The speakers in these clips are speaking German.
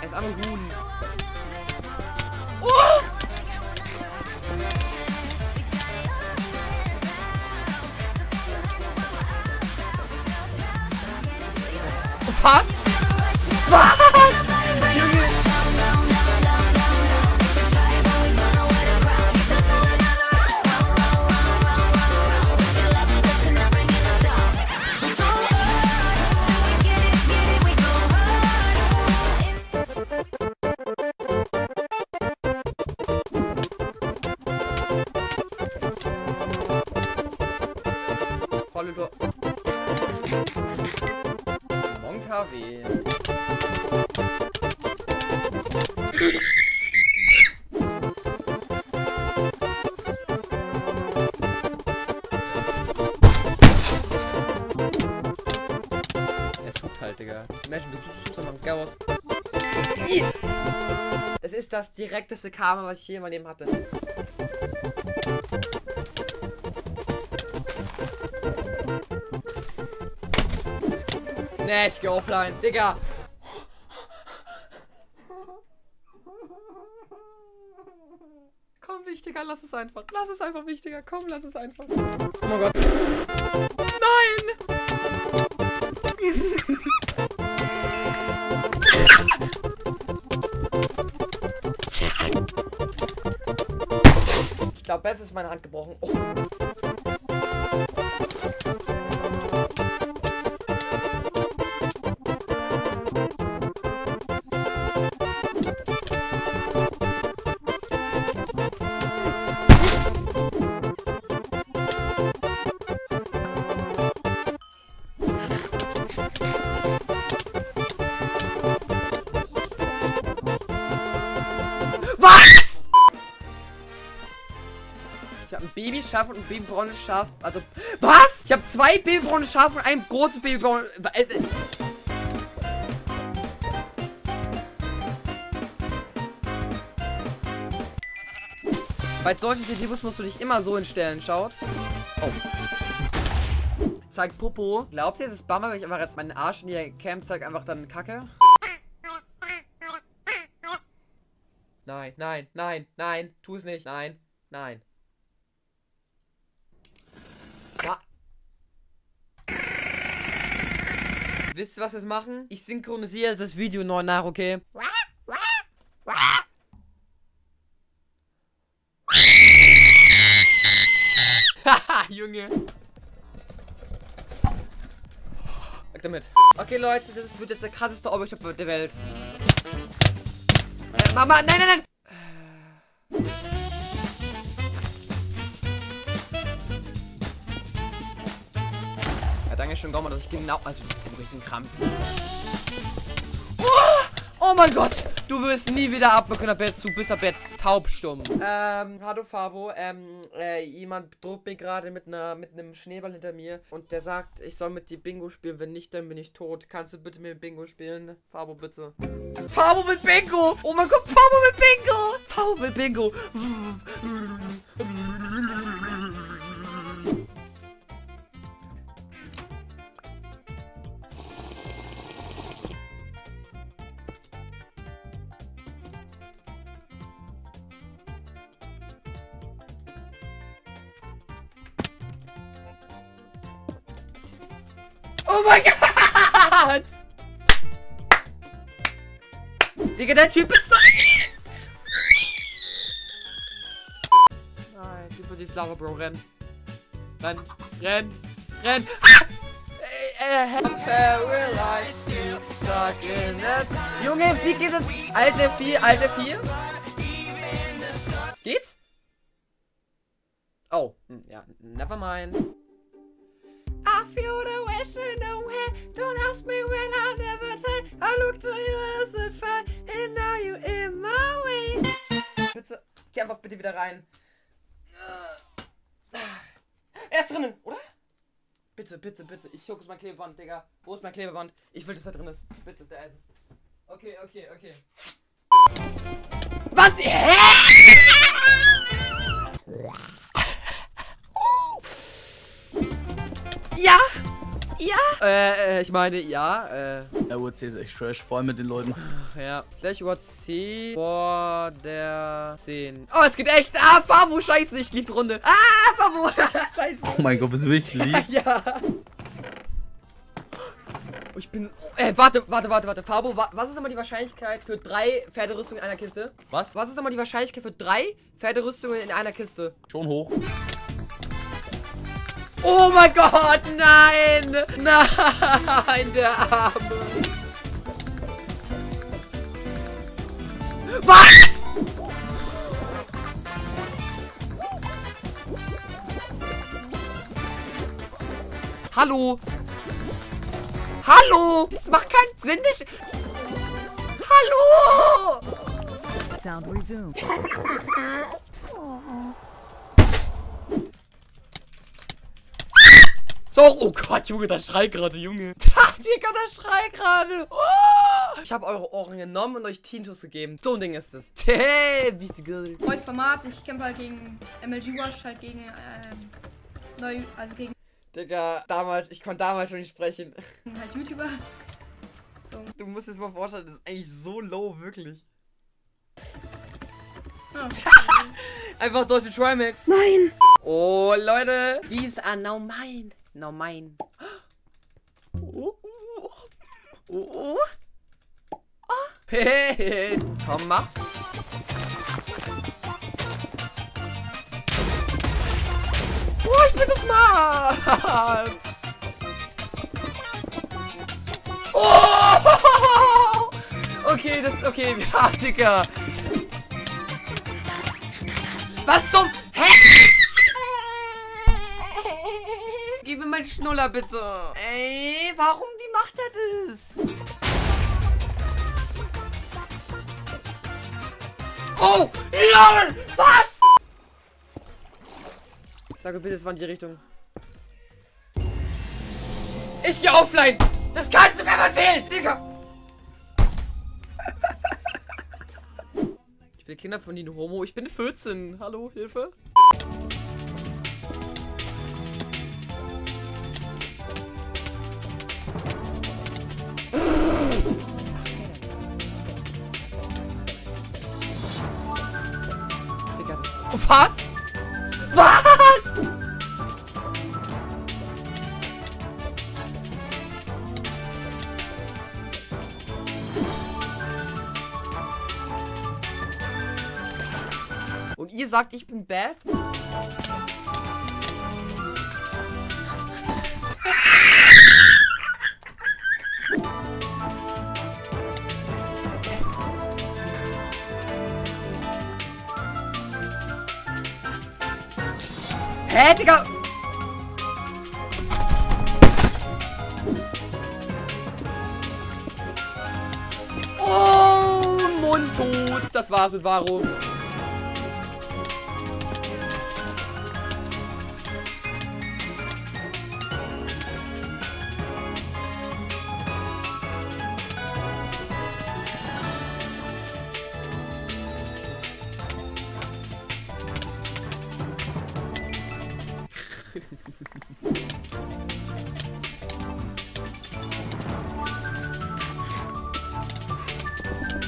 Er ist einfach Huhn. Oh! Was? Was? Volle Tor. Mon KW. Tut halt, Digga. Imagine, du tust, tust einfach Sky Wars. Ih! Das ist das direkteste Karma, was ich je in meinem Leben hatte. Nee, ich geh offline. Digga. Komm, wichtiger, lass es einfach. Lass es einfach wichtiger. Komm, lass es einfach. Oh mein Gott. Nein! Ich glaube, besser ist meine Hand gebrochen. Oh. Ein Babyschaf und ein babybraunes Schaf. Also, was? Ich habe zwei babybraune Schafe und ein großes babybraun. Äh, äh. Bei solchen Videos musst du dich immer so hinstellen, schaut. Oh. Zeigt Popo. Glaubt ihr, es ist Bummer, wenn ich einfach jetzt meinen Arsch in die Cam zeige, einfach dann kacke? Nein, nein, nein, nein, tu es nicht. Nein, nein. Na. Wisst ihr, was wir machen? Ich synchronisiere das Video neu nach, okay? Haha, Junge. Weg damit. Okay, Leute, das wird jetzt der krasseste Obershop der Welt. Äh, Mama, nein, nein, nein. Danke schön, Gaumann, dass ich genau... Also, das ist wirklich ein Krampf. Oh, oh mein Gott! Du wirst nie wieder abbekommen, ab jetzt. Du bist ab jetzt taubstumm. Ähm, hallo Fabo. Ähm, äh, jemand droht mir gerade mit einer mit einem Schneeball hinter mir und der sagt, ich soll mit dir Bingo spielen. Wenn nicht, dann bin ich tot. Kannst du bitte mit Bingo spielen? Fabo, bitte. Fabo mit Bingo! Oh mein Gott, Fabo mit Bingo! Fabo mit Bingo! Oh mein Gott! Digga, der Typ ist so... Nein, über die Lava, Bro, renn. Renn, renn, renn. Äh, äh, that... Junge, wie geht das? Alter 4, Alter 4? Geht's? Oh, hm, ja, never mind. I feel the western nowhere. Don't ask me when I'll never tell. I look to you as a friend, and now you in my way. Bitte, geh einfach bitte wieder rein. Er ist drinnen, oder? Bitte, bitte, bitte. Ich gucke mein Klebeband, Digga. Wo ist mein Klebeband? Ich will, dass er drin ist. Bitte, da ist es. Okay, okay, okay. Was? Hä? Ja! Ja! Äh, äh, ich meine, ja, äh. Ja, UAC ist echt trash, vor allem mit den Leuten. Ja. Slash UAC vor der 10. Oh, es geht echt. Ah, Fabo, scheiße, ich lieb die Runde. Ah, Fabo, scheiße. Oh mein Gott, bist du wirklich lieb? ja. Oh, ich bin. Oh, äh, warte, warte, warte, warte. Fabo, wa was ist nochmal die Wahrscheinlichkeit für drei Pferderüstungen in einer Kiste? Was? Was ist nochmal die Wahrscheinlichkeit für drei Pferderüstungen in einer Kiste? Schon hoch. Oh mein Gott, nein! Nein, der Arme. Was? Hallo? Hallo? Das macht keinen Sinn. Das Hallo? Sound resumed. So, oh Gott, Junge, da schreit gerade, Junge. Da, Digga, da schreit gerade. Oh. Ich habe eure Ohren genommen und euch Tintus gegeben. So ein Ding ist es. Hey, wie ist die? Neues Format, ich kämpfe halt gegen MLG Watch, halt gegen, ähm, neu, also gegen Digga, damals, ich konnte damals schon nicht sprechen. halt YouTuber. So. Du musst es mal vorstellen, das ist eigentlich so low, wirklich. Ja. Einfach deutsche Trimax. Nein! Oh, Leute. These are now mine. Now mine. Oh, oh, oh, oh. Hey. Komm mal. Oh, ich bin so smart. Oh! Okay, das okay. Ja, Digga. Was zum... Hä? Gib mir meinen Schnuller, bitte. Ey, warum? Wie macht er das? Oh, LOL! Was? Sag mir bitte, es war in die Richtung. Ich geh offline! Das kannst du mir erzählen, Digga! Ich will Kinder von Ihnen Homo. Ich bin 14. Hallo, Hilfe? Was? Was? Und ihr sagt, ich bin bad? Hä, Digga? Oh, Mundtot. Das war's mit Warum.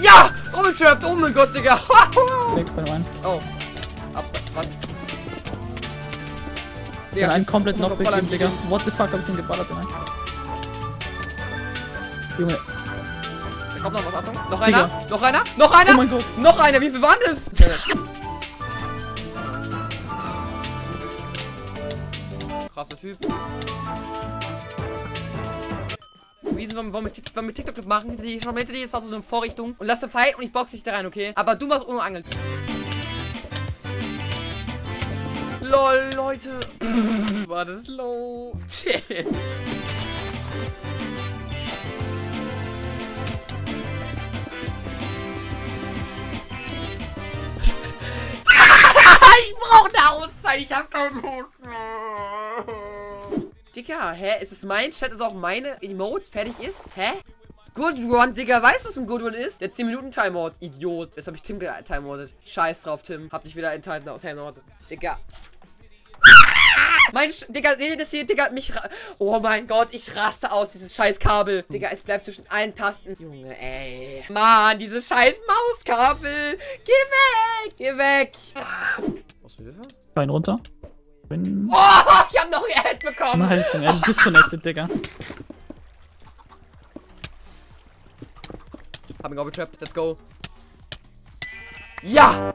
Ja! Robin trapped! Oh mein Gott, Digga! Weg von rein. oh. Ab, was? Ich hab einen komplett noch begeben, Digga. What the fuck hab ich den geballert, Mann? Junge, Da kommt noch was, Achtung. Noch Digga. einer? Noch einer? Noch einer? oh mein Gott. Noch einer, wie viel waren das? Krasser Typ. Wiesen, wollen wir mit, Tik- wollen wir TikTok machen? Hinter die, schon hinter dir ist auch so eine Vorrichtung. Und lass du fight und ich boxe dich da rein, okay? Aber du machst ohne Angeln. LOL, Leute. War das low? ich brauche eine Auszeit. Ich habe keinen Lust mehr. Digga, hä? Ist es mein Chat? Ist auch meine Emotes fertig ist? Hä? Good One, Digga. Weißt du, was ein Good One ist? Der 10-Minuten-Timeout. Idiot. Jetzt habe ich Tim getimeoutet. Scheiß drauf, Tim. Hab dich wieder in Timeoutet. Digga. Mein Sch Digga, seht ihr das hier? Digga, mich Oh mein Gott, ich raste aus, dieses scheiß Kabel. Digga, es bleibt zwischen allen Tasten. Junge, ey. Mann, dieses scheiß Mauskabel. Geh weg, geh weg. Was Hilfe? Bein runter. Bin... Oh, ich hab noch ein Ad bekommen! Nice, ein Ad disconnected, Digga. Hab ihn getrapped, let's go. Ja!